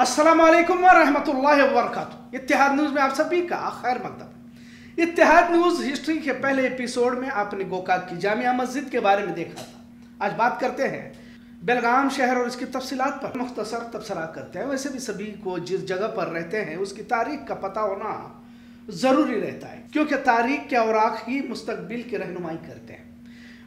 अस्सलाम वालेकुम रहमतुल्लाहि व बरकातुहू इत्तेहाद न्यूज़ में आप सभी का खैर मकदम। इत्तेहाद न्यूज़ हिस्ट्री के पहले एपिसोड में आपने गोकाक की जामिया मस्जिद के बारे में देखा था। आज बात करते हैं बेलगाम शहर और इसकी तफसीलात पर। मुख्तसर तबसरा करते हैं। वैसे भी सभी को जिस जगह पर रहते हैं, उसकी तारीख का पता होना ज़रूरी रहता है, क्योंकि तारीख के औराक ही मुस्तकबिल की रहनुमाई करते हैं।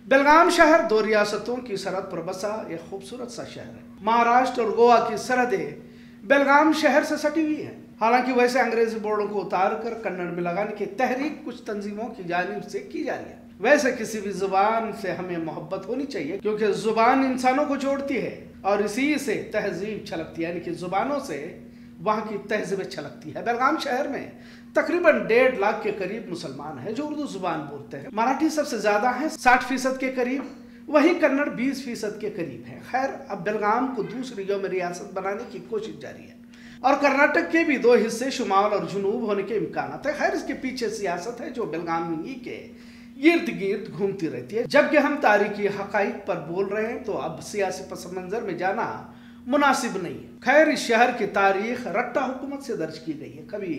बेलगाम शहर दो रियासतों की सरहद पर बसा एक खूबसूरत सा शहर है। महाराष्ट्र और गोवा की सरहदें बेलगाम शहर से सटी हुई है। हालाँकि वैसे अंग्रेज़ी बोर्डों को उतार कर कन्नड़ में लगाने की तहरीक कुछ तंजीमों की जानब से की जा रही है। वैसे किसी भी ज़ुबान से हमें मोहब्बत होनी चाहिए, क्योंकि ज़ुबान इंसानों को जोड़ती है और इसी से तहजीब छलकती है, यानी कि जुबानों से वहाँ की तहजीब छलकती है। बेलगाम शहर में तकरीबन डेढ़ लाख के करीब मुसलमान हैं जो उर्दू ज़ुबान बोलते हैं। मराठी सबसे ज़्यादा है, साठ फ़ीसद के करीब। वहीं कन्नड़ 20 फ़ीसद के करीब है। खैर, अब बेलगाम को दूसरी यौम रियासत बनाने की कोशिश जारी है। और कर्नाटक के भी दो हिस्से, शुमाल और जुनूब होने के इम्कान है। खैर, इसके पीछे सियासत है जो बेलगाम के इर्द गिर्द घूमती रहती है। जबकि हम तारीखी हकाइक पर बोल रहे हैं तो अब सियासी पस मंजर में जाना मुनासिब नहीं है। खैर, इस शहर की तारीख रट्टा हुकूमत से दर्ज की गई है। कभी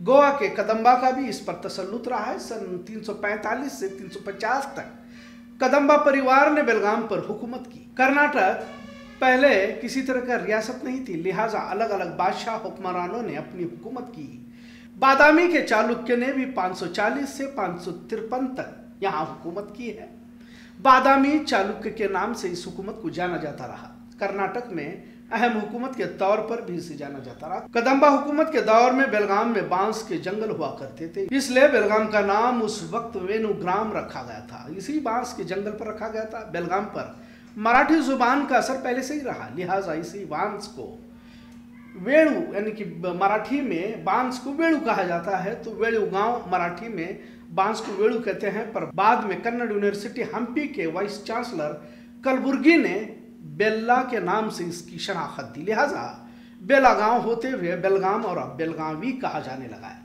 गोवा के कदम्बा का भी इस पर तसलुत रहा है। सन 345 से 350 तक कदम्बा परिवार ने बेलगाम पर हुकूमत की। कर्नाटक पहले किसी तरह का रियासत नहीं थी, लिहाजा अलग अलग बादशाह हुक्मरानों ने अपनी हुकूमत की। बादामी के चालुक्य ने भी 540 से पाँच तक यहाँ हुकूमत की है। बादामी चालुक्य के नाम से इस हुकूमत को जाना जाता रहा। कर्नाटक में अहम हुकूमत के तौर पर भी इसे जाना जाता रहा। कदम्बा हुकूमत के दौर में बेलगाम में बाँस के जंगल हुआ करते थे। इसलिए बेलगाम का नाम उस वक्त वेनुग्राम रखा गया था। इसी बाँस के जंगल पर रखा गया था। बेलगाम पर मराठी ज़ुबान का असर पहले से ही रहा। लिहाजा इसी बाँस को वेणु, यानी कि मराठी में बाँस को वेणु कहा जाता है। तो वेणु गाँव मराठी में बाँस को वेणु कहते हैं। पर बाद में कन्नड़ यूनिवर्सिटी हम्पी के वाइस चांसलर कलबुर्गी ने बेल्ला के नाम से इसकी शनाख्त दी। लिहाजा बेला गाँव होते हुए बेलगाम और अब बेलगावी कहा जाने लगा है।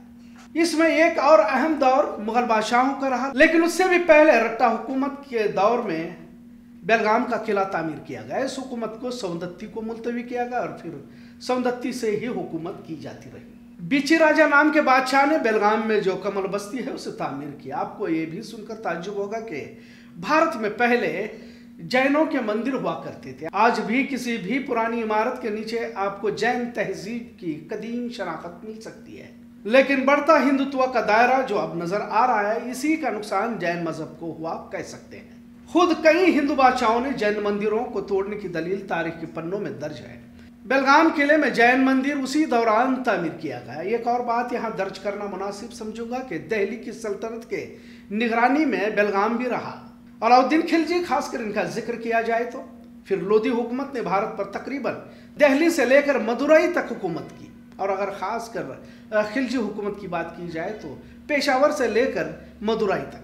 इसमें एक और अहम दौर मुगल बादशाहों का रहा, लेकिन उससे भी पहले रट्टा हुकूमत के दौर में बेलगाम का किला तामीर किया गया। इस हुकूमत को सौंदत्ती को मुलतवी किया गया और फिर सौंदत्ती से ही हुकूमत की जाती रही। बिची राजा नाम के बादशाह ने बेलगाम में जो कमल बस्ती है, उसे तामीर किया। आपको ये भी सुनकर ताजुब होगा कि भारत में पहले जैनों के मंदिर हुआ करते थे। आज भी किसी भी पुरानी इमारत के नीचे आपको जैन तहजीब की कदीम शनाख्त मिल सकती है। लेकिन बढ़ता हिंदुत्व का दायरा जो अब नज़र आ रहा है, इसी का नुकसान जैन मज़हब को हुआ, कह सकते हैं। खुद कई हिंदू बादशाहों ने जैन मंदिरों को तोड़ने की दलील तारीख के पन्नों में दर्ज है। बेलगाम किले में जैन मंदिर उसी दौरान तामीर किया गया। एक और बात यहाँ दर्ज करना मुनासिब समझूँगा कि दिल्ली की सल्तनत के निगरानी में बेलगाम भी रहा। अलाउद्दीन खिलजी, खासकर इनका ज़िक्र किया जाए तो फिर लोधी हुकूमत ने भारत पर तकरीबन दिल्ली से लेकर मदुरई तक हुकूमत की। और अगर खास कर खिलजी हुकूमत की बात की जाए तो पेशावर से लेकर मदुरई तक।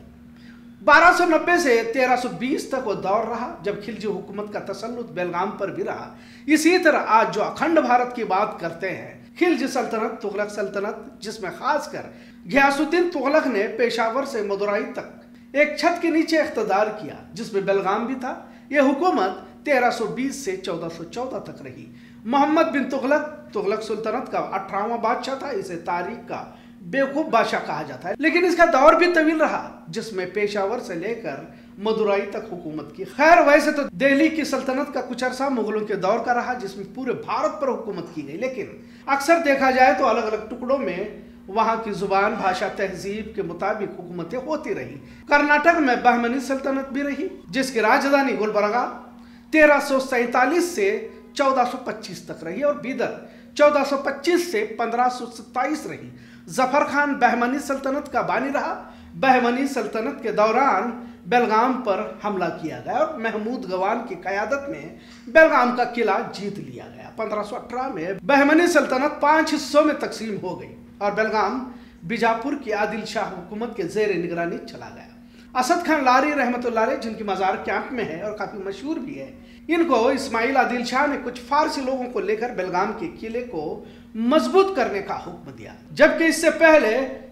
1290 से 1320 तक वो दौर रहा, जब खिलजी हुकूमत का तसल्लुत बेलगाम पर भी रहा। इसी तरह आज जो अखंड भारत की बात करते हैं, खिलजी सल्तनत, तुगलक सल्तनत, जिसमें खासकर घियासुद्दीन तुगलक ने पेशावर से मदुरई तक एक छत के नीचे इकतदार किया, जिसमें बेलगाम भी था। यह हुकूमत 1320 से 1414 तक रही। मोहम्मद बिन तुगलक तुगलक सुल्तनत का अठारहवा बादशाह था, इसे तारीख का बेवकूफ़ बादशाह कहा जाता है। लेकिन इसका दौर भी तवील रहा, जिसमें पेशावर से लेकर मदुराई तक हुकूमत की। खैर, वैसे तो दिल्ली की सल्तनत का कुछ अरसा मुगलों के दौर का रहा, जिसमें पूरे भारत पर हुकूमत की गई। लेकिन अक्सर देखा जाए तो अलग अलग टुकड़ों में वहाँ की ज़ुबान भाषा तहजीब के मुताबिक हुकूमतें होती रही। कर्नाटक में बहमनी सल्तनत भी रही, जिसकी राजधानी गुलबर्गा तेरह सौ सैतालीस से 1425 तक रही और बीदर 1425 से 1527 रही। ज़फ़र खान बहमनी सल्तनत का बानी रहा। बहमनी सल्तनत के दौरान बेलगाम पर हमला किया गया और महमूद गवान की क्यादत में बेलगाम का किला जीत लिया गया। 1518 में बहमनी सल्तनत पाँच हिस्सों में तकसीम हो गई। और बेलगाम बीजापुर की आदिल शाह हुकूमत के जेर निगरानी चला गया। असद खान लारी रहमत जिनकी मज़ार कैंप में है और काफ़ी मशहूर भी है, इनको इस्माइल आदिल शाह ने कुछ फारसी लोगों को लेकर बेलगाम के किले को मज़बूत करने का हुक्म दिया। जबकि इससे पहले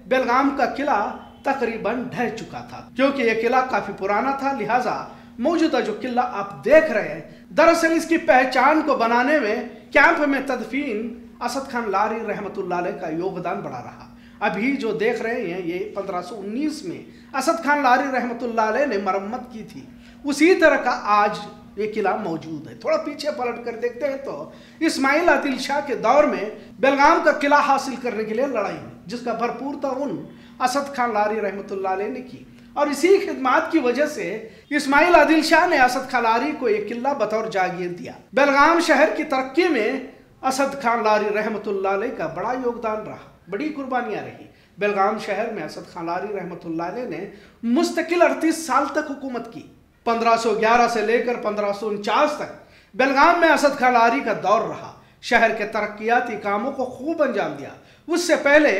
बेलगाम का किला तकरीबन ढह चुका था, क्योंकि यह किला काफ़ी पुराना था। लिहाजा मौजूदा जो किला आप देख रहे हैं, दरअसल इसकी पहचान को बनाने में कैंप में तदफीन असद खान लारी रहमतुल्लाह का योगदान बड़ा रहा। अभी जो देख रहे हैं, ये 1519 में असद खान लारी रहमतुल्लाह ने मरम्मत की थी। उसी तरह का आज ये किला मौजूद है। थोड़ा पीछे पलट कर देखते हैं तो इस्माइल आदिल शाह के दौर में बेलगाम का किला हासिल करने के लिए लड़ाई, जिसका भरपूर ताउन असद खान लारी रहमतुल्लाह ने की। और इसी खिदमात की वजह से इस्माइल आदिल शाह ने असद खान लारी को एक किला बतौर जागीर दिया। बेलगाम शहर की तरक्की में असद खान लारी रहमतुल्लाह का बड़ा योगदान रहा, बड़ी कुर्बानियाँ रही। बेलगाम शहर में असद खान लारी रहमतुल्लाह ने मुस्तकिल अड़तीस साल तक हुकूमत की 1511 से लेकर पंद्रह तक। बेलगाम में असद खान लारी का दौर रहा, शहर के तरक्याती कामों को खूब अंजाम दिया। उससे पहले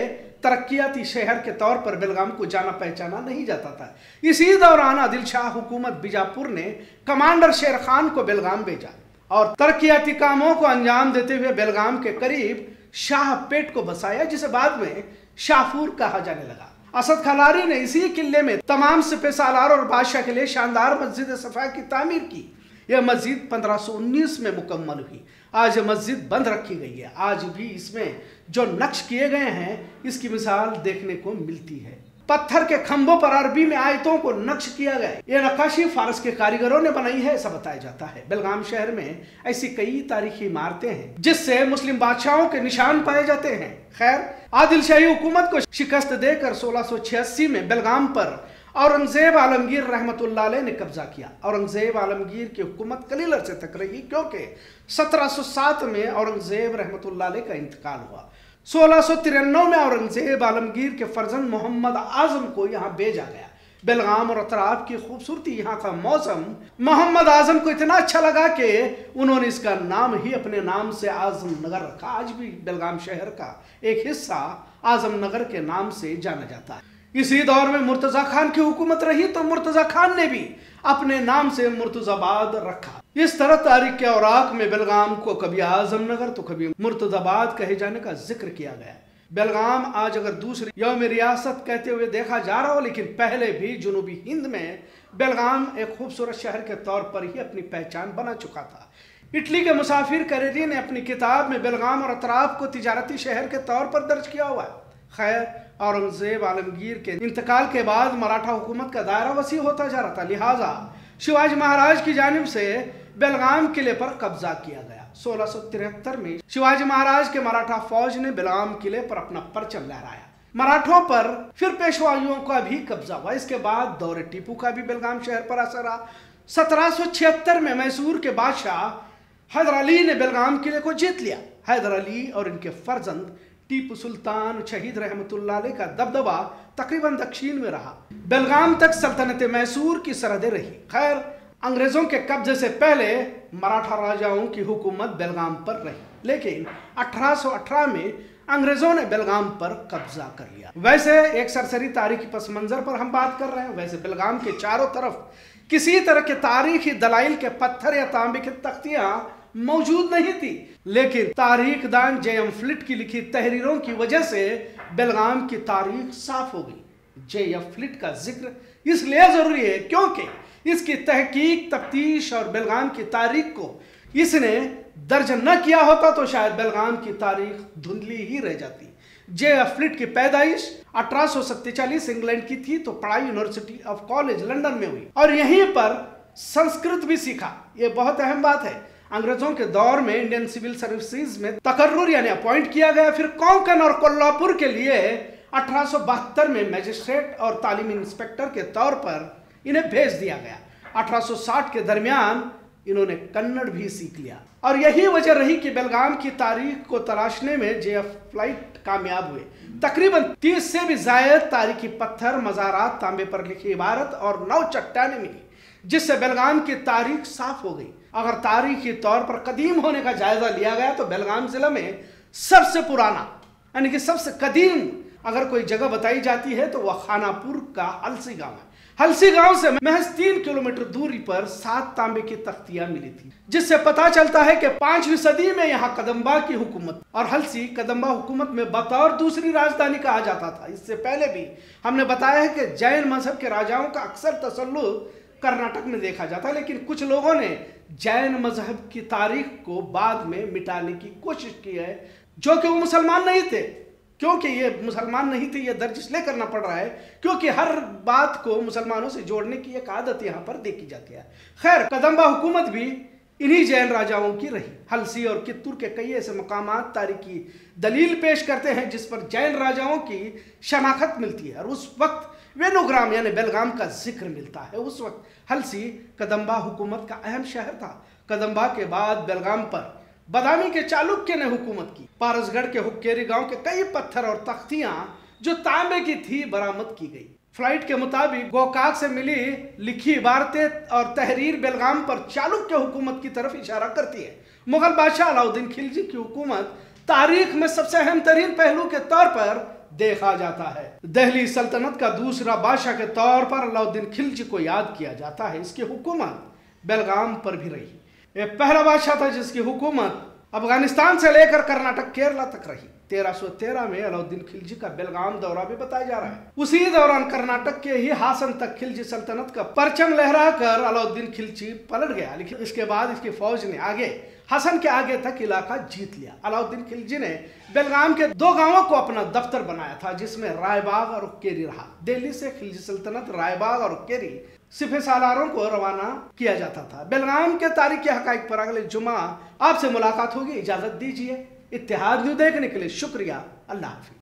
तरक्याती शहर के तौर पर बेलगाम को जाना पहचाना नहीं जाता था। इसी दौरान आदिल शाह हुकूमत बीजापुर ने कमांडर शेर खान को बेलगाम भेजा। और तरक्याती कामों को अंजाम देते हुए बेलगाम के करीब शाह पेट को बसाया, जिसे बाद में शाहपुर कहा जाने लगा। असद खलारी ने इसी किले में तमाम सिपे सालार और बादशाह के लिए शानदार मस्जिद सफ़ा की तामीर की। यह मस्जिद 1519 में मुकम्मल हुई। आज यह मस्जिद बंद रखी गई है। आज भी इसमें जो नक्श किए गए हैं, इसकी मिसाल देखने को मिलती है। पत्थर के खंभों पर अरबी में आयतों को नक्श किया गया ये नक्काशी फारस के कारीगरों ने बनाई है, ऐसा बताया जाता है। बेलगाम शहर में ऐसी कई तारीखी इमारतें हैं, जिससे मुस्लिम बादशाहों के निशान पाए जाते हैं। खैर, आदिल शाही हुकूमत को शिकस्त देकर सोलह में बेलगाम पर औरंगज़ेब आलमगीर रहमतुल्लाह ने कब्जा किया। औरंगज़ेब आलमगीर की हुकूमत कलील अरसे तक रही, क्योंकि 1707 में औरंगज़ेब रहमत का इंतकाल हुआ। सोलह में औरंगज़ेब आलमगीर के फर्जन मोहम्मद आज़म को यहाँ भेजा गया। बेलगाम और अतराब की खूबसूरती यहाँ का मौसम मोहम्मद आज़म को इतना अच्छा लगा कि उन्होंने इसका नाम ही अपने नाम से आज़म नगर रखा। आज भी बेलगाम शहर का एक हिस्सा आज़म नगर के नाम से जाना जाता है। इसी दौर में मुर्तजा खान की हुकूमत रही तो मुर्तजा खान ने भी अपने नाम से मुर्तजाबाद रखा। इस तरह तारीख के औराक में बेलगाम को कभी आजमनगर तो कभी मुर्तजाबाद कहे जाने का ज़िक्र किया गया बेलगाम आज अगर दूसरी यौम रियासत कहते हुए देखा जा रहा हो, लेकिन पहले भी जुनूबी हिंद में बेलगाम एक खूबसूरत शहर के तौर पर ही अपनी पहचान बना चुका था। इटली के मुसाफिर करेरी ने अपनी किताब में बेलगाम और अतराफ को तजारती शहर के तौर पर दर्ज किया हुआ है। खैर, औरंगज़ेब आलमगीर के इंतकाल के बाद मराठा हुकूमत का दायरा वसी होता जा रहा था। लिहाजा शिवाजी महाराज की जानब से बेलगाम किले पर कब्जा किया गया। सोलह में शिवाजी महाराज के मराठा फौज ने बेलगाम किले पर अपना परचम लहराया। मराठों पर फिर पेशवाइयों का भी कब्जा हुआ। इसके बाद दौरे टीपू का भी बेलगाम शहर पर असर रहा। सत्रह में मैसूर के बादशाह हैदर अली ने बेलगाम किले को जीत लिया। हैदर अली और इनके फर्जंद टीपू सुल्तान शहीद रहमतुल्लाह का दबदबा तकरीबन दक्षिण में रहा। बेलगाम तक सल्तनत मैसूर की सरहदें रही। खैर अंग्रेज़ों के कब्जे से पहले मराठा राजाओं की हुकूमत बेलगाम पर रही। लेकिन 1818 में अंग्रेज़ों ने बेलगाम पर कब्जा कर लिया। वैसे एक सरसरी तारीखी पस मंजर पर हम बात कर रहे हैं। वैसे बेलगाम के चारों तरफ़ किसी तरह के तारीखी दलाइल के पत्थर या तांबे की तख्तियाँ मौजूद नहीं थी। लेकिन तारीख दान जे फ्लिट की लिखी तहरीरों की वजह से बेलगाम की तारीख साफ़ हो गई। जे फ्लिट का ज़िक्र इसलिए ज़रूरी है क्योंकि इसकी तहकीक, तफ्तीश और बेलगाम की तारीख को इसने दर्ज न किया होता तो शायद बेलगाम की तारीख धुंधली ही रह जाती। जे फ्लिट की पैदाइश अठारह इंग्लैंड की थी तो पढ़ाई यूनिवर्सिटी ऑफ़ कॉलेज लंदन में हुई और यहीं पर संस्कृत भी सीखा। यह बहुत अहम बात है। अंग्रेज़ों के दौर में इंडियन सिविल सर्विसेज़ में तकर्र यानी अपॉइंट किया गया। फिर कोंकण और कोल्हापुर के लिए अठारह सौ बहत्तर में मजिस्ट्रेट और तालीमी इंस्पेक्टर के तौर पर इन्हें भेज दिया गया। 1860 के दरमियान इन्होंने कन्नड़ भी सीख लिया। और यही वजह रही कि बेलगाम की तारीख को तलाशने में जे एफ़ फ़्लाइट कामयाब हुए। तकरीबन 30 से भी जायद तारीखी पत्थर, मजारात, तांबे पर लिखी इबारत और नौ चट्टाने मिली, जिससे बेलगाम की तारीख साफ़ हो गई। अगर तारीखी तौर पर कदीम होने का जायजा लिया गया तो बेलगाम जिला में सबसे पुराना, यानी कि सबसे कदीम अगर कोई जगह बताई जाती है तो वह खानापुर का हलसी गाँव है। हलसी गाँव से महज तीन किलोमीटर दूरी पर सात तांबे की तख्तियाँ मिली थी, जिससे पता चलता है कि पांचवी सदी में यहाँ कदम्बा की हुकूमत और हलसी कदम्बा हुकूमत में बतौर दूसरी राजधानी कहा जाता था। इससे पहले भी हमने बताया है कि जैन मज़हब के राजाओं का अक्सर तसल्लु कर्नाटक में देखा जाता है लेकिन कुछ लोगों ने जैन मज़हब की तारीख को बाद में मिटाने की कोशिश की है, जो कि वो मुसलमान नहीं थे। क्योंकि ये मुसलमान नहीं थे, ये दर्ज इसलिए करना पड़ रहा है क्योंकि हर बात को मुसलमानों से जोड़ने की एक आदत यहाँ पर देखी जाती है। खैर, कदम्बा हुकूमत भी इन्हीं जैन राजाओं की रही। हलसी और कित्तूर के कई ऐसे मकाम तारीखी दलील पेश करते हैं जिस पर जैन राजाओं की शनाखत मिलती है और उस वक्त वेणुग्राम यानी बेलगाम का ज़िक्र मिलता है। उस वक्त हलसी कदम्बा हुकूमत का अहम शहर था। कदम्बा के बाद बेलगाम पर बदामी के चालुक्य ने हुकूमत की। पारसगढ़ के हुक्केरी गाँव के कई पत्थर और तख्तियाँ जो तांबे की थी बरामद की गई। फ़्लाइट के मुताबिक गोकाक से मिली लिखी इबारतें और तहरीर बेलगाम पर चालुक्य हुकूमत की तरफ़ इशारा करती है। मुगल बादशाह अलाउद्दीन खिलजी की हुकूमत तारीख में सबसे अहम तरीन पहलू के तौर पर देखा जाता है। दहली सल्तनत का दूसरा बादशाह के तौर पर अलाउद्दीन खिलजी को याद किया जाता है। इसकी हुकूमत बेलगाम पर भी रही। ये पहला बादशाह था जिसकी हुकूमत अफ़गानिस्तान से लेकर कर्नाटक केरला तक रही। 1313 में अलाउद्दीन खिलजी का बेलगाम दौरा भी बताया जा रहा है। उसी दौरान कर्नाटक के ही हासन तक खिलजी सल्तनत का परचम लहरा कर अलाउद्दीन खिलजी पलट गया। लेकिन इसके बाद इसकी फौज ने आगे, हसन के आगे तक इलाका जीत लिया। अलाउद्दीन खिलजी ने बेलगाम के दो गाँवों को अपना दफ्तर बनाया था, जिसमें रायबाग और उक्केरी रहा। दिल्ली से खिलजी सल्तनत रायबाग और उक्केरी सिफे सालारों को रवाना किया जाता था। बेलगाम के तारीख हक पर अगले जुमा आपसे मुलाकात होगी। इजाज़त दीजिए। इतिहाद न्यू देखने के लिए शुक्रिया। अल्लाह हाफिज।